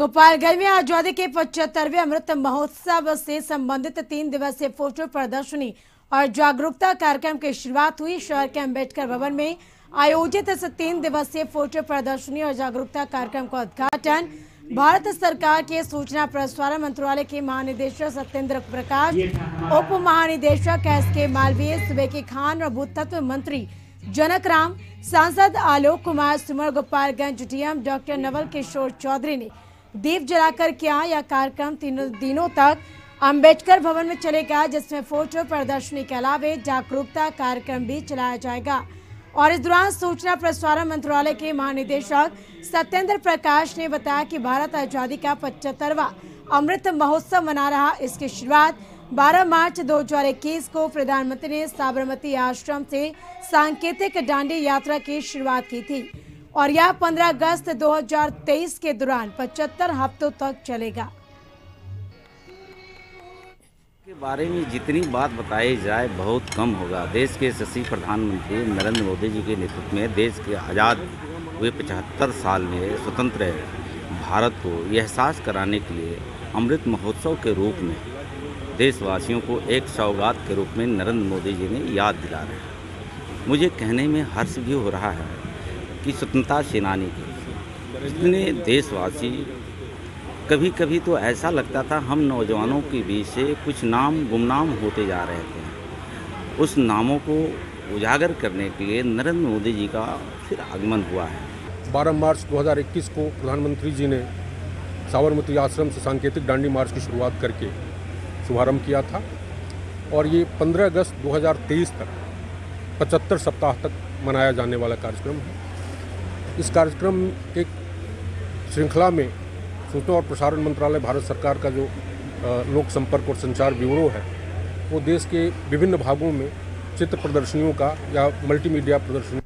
गोपालगंज में आज़ादी के पचहत्तरवे अमृत महोत्सव से संबंधित तीन दिवसीय फ़ोटो प्रदर्शनी और जागरूकता कार्यक्रम की शुरुआत हुई। शहर के अंबेडकर भवन में आयोजित इस तीन दिवसीय फ़ोटो प्रदर्शनी और जागरूकता कार्यक्रम का उद्घाटन भारत सरकार के सूचना प्रसारण मंत्रालय के महानिदेशक सत्येंद्र प्रकाश उप महानिदेशक एस के मालवीय सूबे के खान और भूतत्व मंत्री जनक राम, सांसद आलोक कुमार सुमर गोपालगंज डीएम डॉक्टर नवल किशोर चौधरी ने दीप जलाकर किया यह कार्यक्रम तीनों दिनों तक अंबेडकर भवन में चलेगा, जिसमें फ़ोटो प्रदर्शनी के अलावे जागरूकता कार्यक्रम भी चलाया जाएगा। और इस दौरान सूचना प्रसारण मंत्रालय के महानिदेशक सत्येंद्र प्रकाश ने बताया कि भारत आज़ादी का पचहत्तरवा अमृत महोत्सव मना रहा। इसकी शुरुआत 12 मार्च 2021 को प्रधानमंत्री ने साबरमती आश्रम से सांकेतिक डांडी यात्रा की शुरुआत की थी। और यह 15 अगस्त 2023 के दौरान 75 हफ्तों तक चलेगा। के बारे में जितनी बात बताई जाए, बहुत कम होगा। देश के यशस्वी प्रधानमंत्री नरेंद्र मोदी जी के नेतृत्व में देश के आज़ाद हुए पचहत्तर साल में स्वतंत्र भारत को यह एहसास कराने के लिए अमृत महोत्सव के रूप में देशवासियों को एक सौगात के रूप में नरेंद्र मोदी जी ने याद दिला रहे हैं। मुझे कहने में हर्ष भी हो रहा है कि स्वतंत्रता सेनानी के इतने देशवासी कभी कभी तो ऐसा लगता था हम नौजवानों के बीच से कुछ नाम गुमनाम होते जा रहे थे। उस नामों को उजागर करने के लिए नरेंद्र मोदी जी का फिर आगमन हुआ है। 12 मार्च 2021 को प्रधानमंत्री जी ने साबरमती आश्रम से सांकेतिक डांडी मार्च की शुरुआत करके शुभारंभ किया था और ये 15 अगस्त 2023 तक 75 सप्ताह तक मनाया जाने वाला कार्यक्रम है। इस कार्यक्रम के श्रृंखला में सूचना और प्रसारण मंत्रालय, भारत सरकार का जो लोक संपर्क और संचार ब्यूरो है, वो देश के विभिन्न भागों में चित्र प्रदर्शनियों का या मल्टीमीडिया प्रदर्शनी